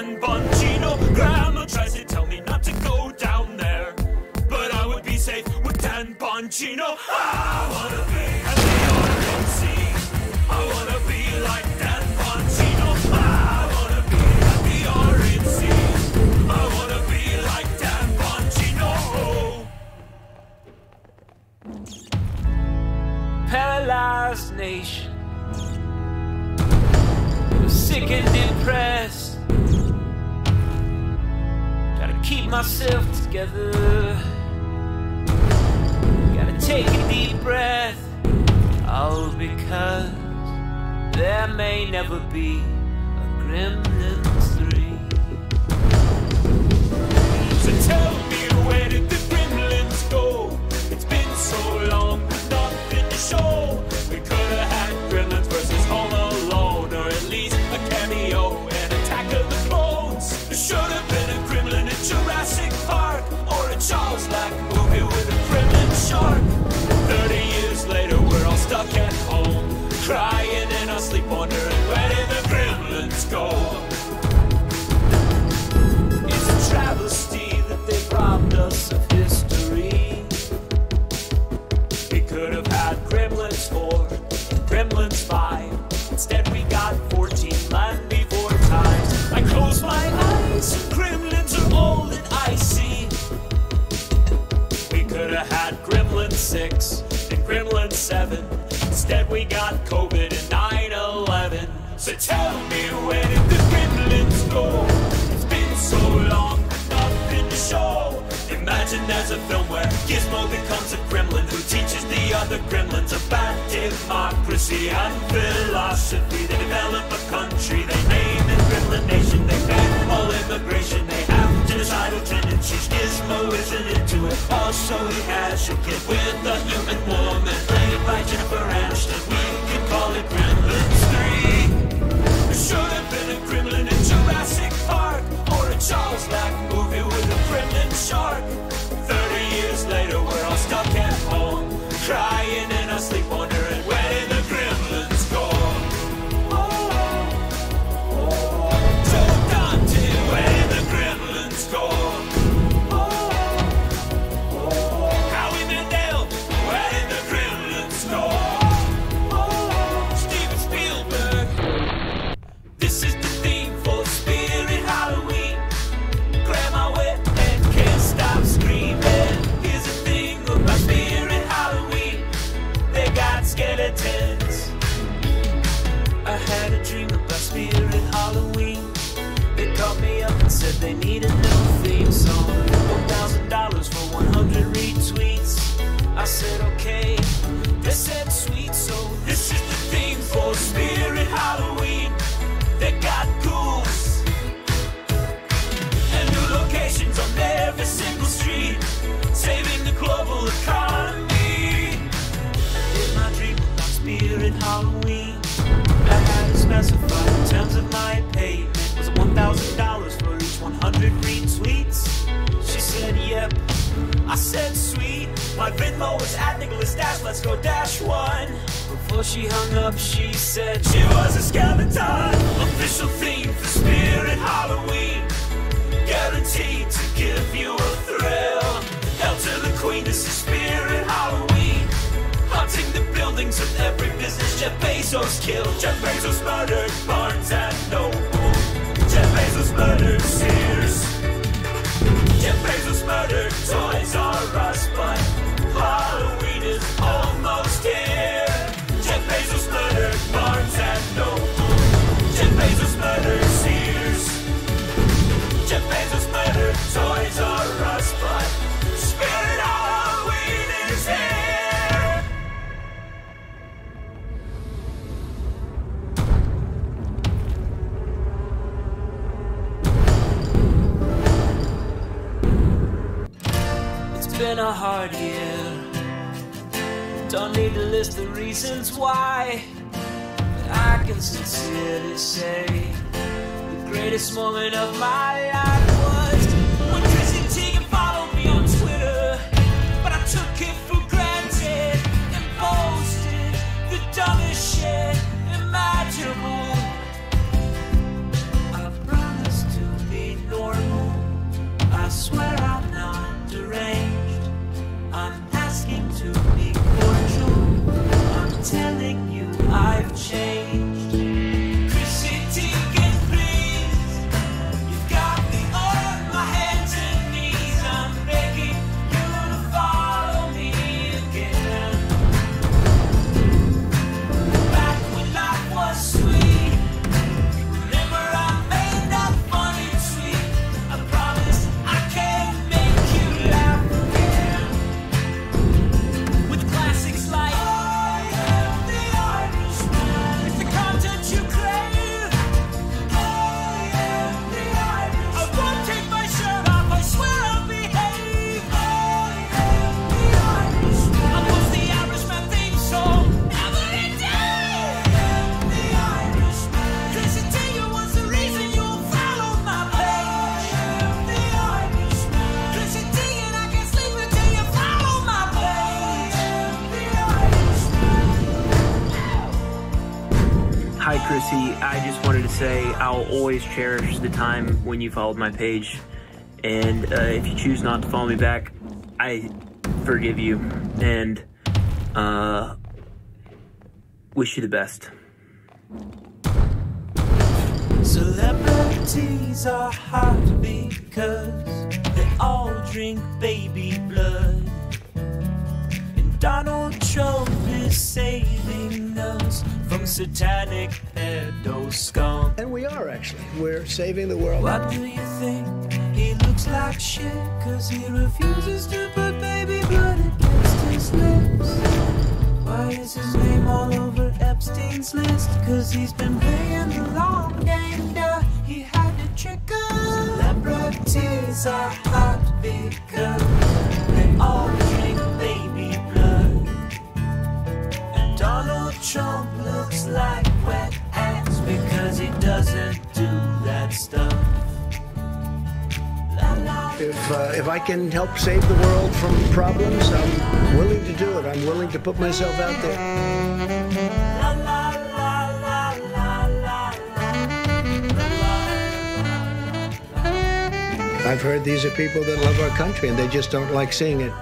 and Bongino. Grandma tries to tell me not to go down there, but I would be safe with Dan Bongino. I wanna be. myself together. Gotta take a deep breath, all because there may never be a gremlin. try. Gizmo becomes a gremlin who teaches the other gremlins about democracy and philosophy. They develop a country, they name it Gremlin Nation. They ban all immigration, they have genocidal tendencies. Gizmo isn't into it, also he has a kid. This is the thing for Spirit Halloween. And can't stop screaming. Here's the thing about Spirit Halloween. They got skeletons. I had a dream Before she hung up, she said she was a skeleton. Official theme for Spirit Halloween. Guaranteed to give you a thrill. Hell to the Queen, this is Spirit Halloween. Haunting the buildings of every business Jeff Bezos killed. Jeff Bezos murdered. been a hard year. Don't need to list the reasons why, but I can sincerely say the greatest moment of my life. Josie, I just wanted to say I'll always cherish the time when you followed my page. And uh, if you choose not to follow me back, I forgive you and uh, wish you the best. Celebrities are hot because they all drink baby blood. And Donald Trump is saving us from satanic pedo scum. And we are actually. We're saving the world. Why do you think he looks like shit? Cause he refuses to put baby blood against his lips. Why is his name all over Epstein's list? Cause he's been playing the long game. Yeah, he had to trick us. Celebrities are hot because they all drink baby blood. And Donald Trump doesn't do that stuff. If, uh, if I can help save the world from problems, I'm willing to do it. I'm willing to put myself out there. I've heard these are people that love our country and they just don't like seeing it.